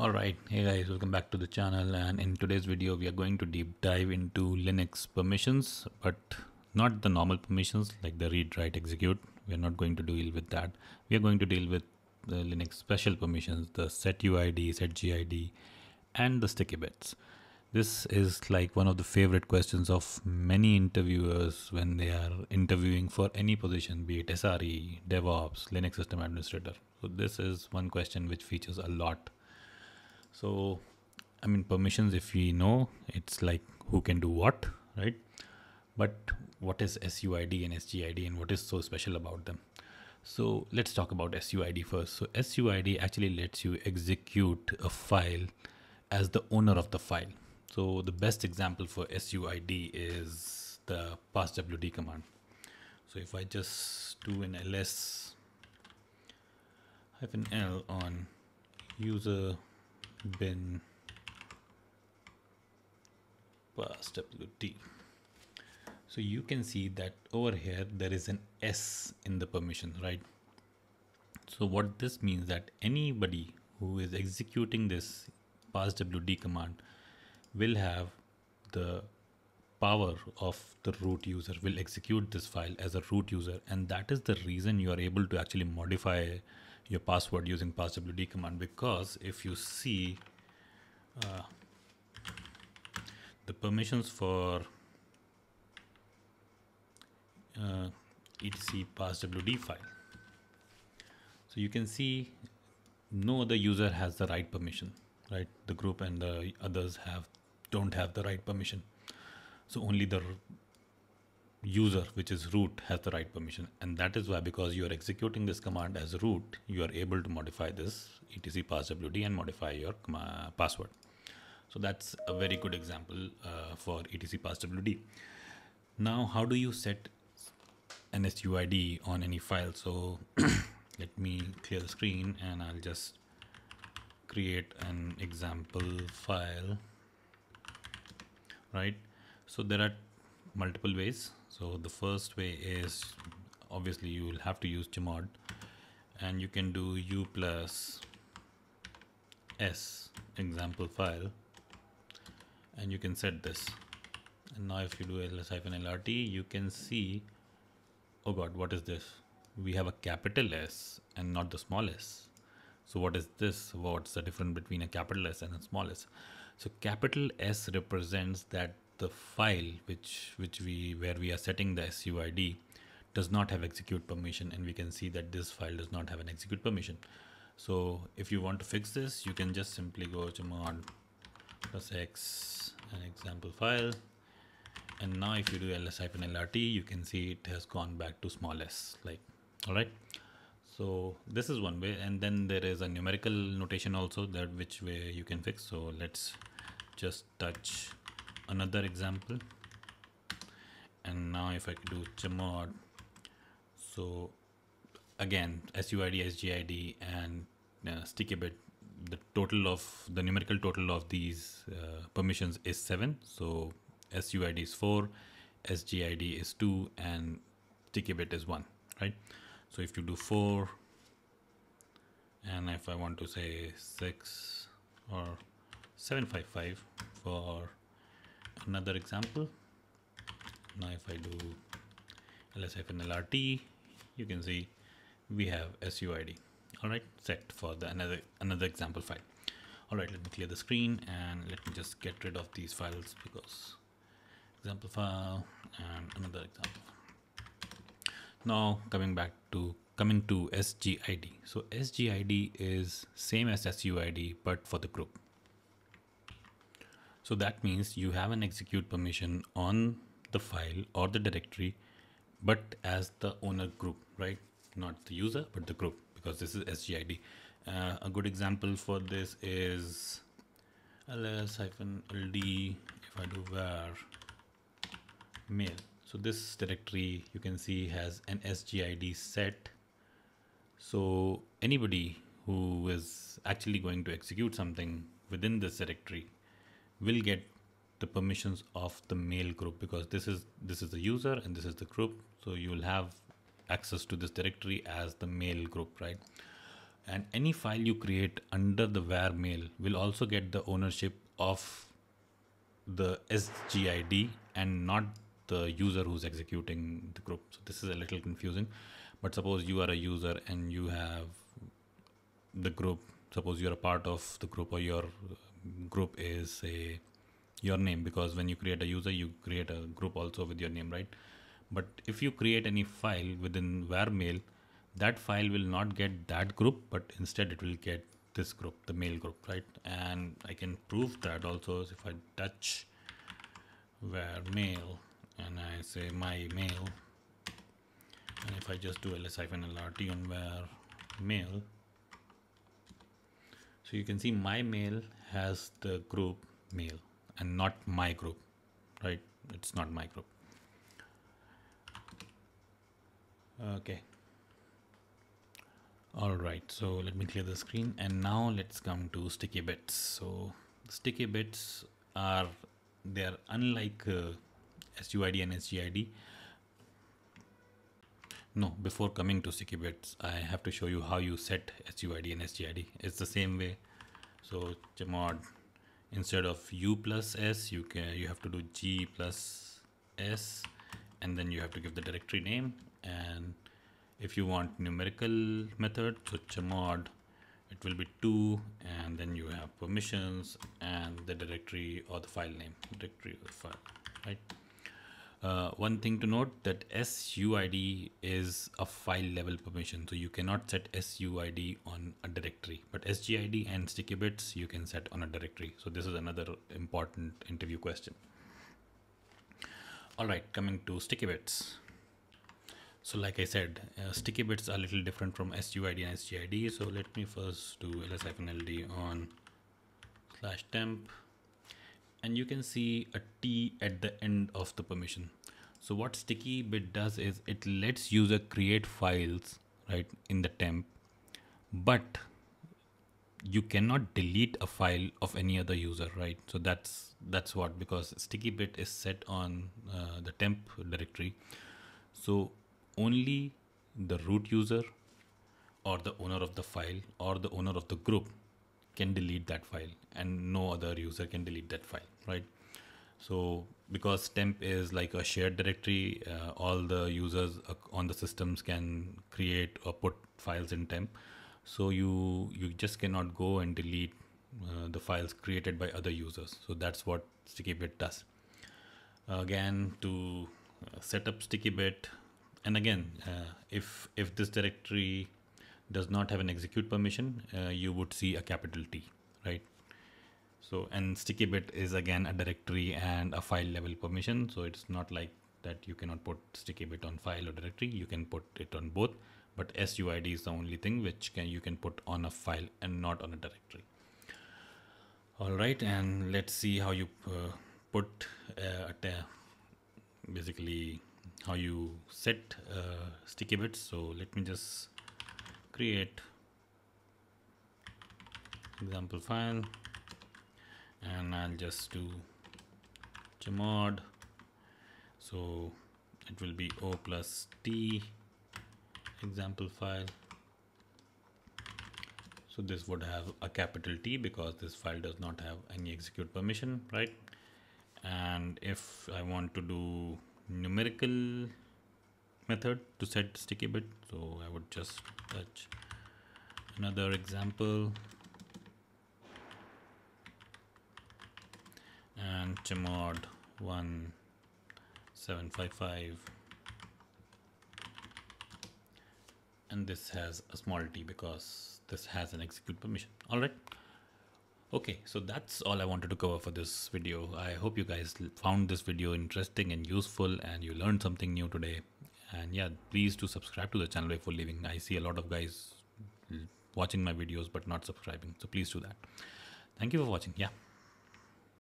All right, hey guys, welcome back to the channel. And in today's video, we are going to deep dive into Linux permissions, but not the normal permissions like the read, write, execute. We are not going to deal with that. We are going to deal with the Linux special permissions, the setuid, setgid, and the sticky bits. This is like one of the favorite questions of many interviewers when they are interviewing for any position, be it SRE, DevOps, Linux system administrator. So this is one question which features a lot so, I mean, permissions, if we know, it's like who can do what, right? But what is SUID and SGID and what is so special about them? So let's talk about SUID first. So SUID actually lets you execute a file as the owner of the file. So the best example for SUID is the passwd command. So if I just do an ls hyphen l on user bin passwd. So you can see that over here there is an S in the permission, right? So what this means that anybody who is executing this passwd command will have the power of the root user will execute this file as a root user and that is the reason you are able to actually modify your password using passwd command because if you see uh, the permissions for uh, etc passwd file. So you can see no other user has the right permission right? The group and the others have don't have the right permission. So only the user which is root has the right permission. And that is why because you are executing this command as root you are able to modify this etc passwd and modify your password. So that's a very good example uh, for etc passwd now how do you set an suid on any file? So let me clear the screen and i'll just create an example file right? So there are multiple ways. So the first way is obviously you will have to use chmod and you can do u plus s example file and you can set this. And now if you do ls hyphen lrt you can see oh god what is this? We have a capital s and not the small s. So what is this? What's the difference between a capital s and a small s? So capital s represents that the file which which we where we are setting the SUID does not have execute permission and we can see that this file does not have an execute permission. So if you want to fix this, you can just simply go to mod plus x an example file. And now if you do ls hyphen lrt, you can see it has gone back to small s like, all right. So this is one way. And then there is a numerical notation also that which way you can fix. So let's just touch another example. And now if I do chmod so again SUID SGID and uh, sticky bit. The total of the numerical total of these uh, permissions is 7 so SUID is 4 SGID is 2 and sticky bit is 1 right? So if you do 4 and if I want to say 6 or 755 for another example. Now if I do ls-lrt you can see we have SUID all right set for the another another example file. All right let me clear the screen and let me just get rid of these files because example file and another example. Now coming back to coming to SGID so SGID is same as SUID but for the group so that means you have an execute permission on the file or the directory, but as the owner group, right? Not the user, but the group, because this is SGID. Uh, a good example for this is ls-ld if I do var mail. So this directory you can see has an SGID set. So anybody who is actually going to execute something within this directory will get the permissions of the mail group because this is this is the user and this is the group. So you will have access to this directory as the mail group right? And any file you create under the var mail will also get the ownership of the sgid and not the user who's executing the group. So this is a little confusing but suppose you are a user and you have the group suppose you're a part of the group or your group is a your name. Because when you create a user you create a group also with your name right? But if you create any file within var mail that file will not get that group but instead it will get this group the mail group right? And i can prove that also. If i touch var mail and i say my mail and if i just do ls-lrt on var mail so you can see my mail has the group mail and not my group right? It's not my group. Okay. All right so let me clear the screen. And now let's come to sticky bits. So sticky bits are they're unlike uh, SUID and SGID no before coming to sticky bits I have to show you how you set SUID and SGID it's the same way. So chmod instead of u plus s you can you have to do g plus s and then you have to give the directory name. And if you want numerical method so chmod it will be 2 and then you have permissions and the directory or the file name directory or file right uh, one thing to note that SUID is a file level permission. So you cannot set SUID on a directory, but SGID and sticky bits you can set on a directory. So this is another important interview question. All right, coming to sticky bits. So like I said, uh, sticky bits are a little different from SUID and SGID. So let me first do ls-ld on slash temp and you can see a T at the end of the permission. So what sticky bit does is it lets user create files right in the temp, but you cannot delete a file of any other user, right? So that's that's what because sticky bit is set on uh, the temp directory. So only the root user or the owner of the file or the owner of the group can delete that file and no other user can delete that file right? So because temp is like a shared directory uh, all the users on the systems can create or put files in temp. So you you just cannot go and delete uh, the files created by other users. So that's what stickybit does. Again to uh, set up stickybit and again uh, if if this directory does not have an execute permission, uh, you would see a capital T, right? So, and sticky bit is again a directory and a file level permission. So it's not like that you cannot put sticky bit on file or directory. You can put it on both, but SUID is the only thing which can you can put on a file and not on a directory. All right, and let's see how you uh, put uh, basically how you set uh, sticky bits. So let me just create example file and I'll just do chmod. So it will be o plus t example file. So this would have a capital T because this file does not have any execute permission right? And if I want to do numerical method to set sticky bit so I would just touch another example. And chmod 1755 and this has a small t because this has an execute permission. All right. Okay so that's all i wanted to cover for this video. I hope you guys found this video interesting and useful and you learned something new today and yeah please do subscribe to the channel before leaving. I see a lot of guys watching my videos but not subscribing. So please do that. Thank you for watching. Yeah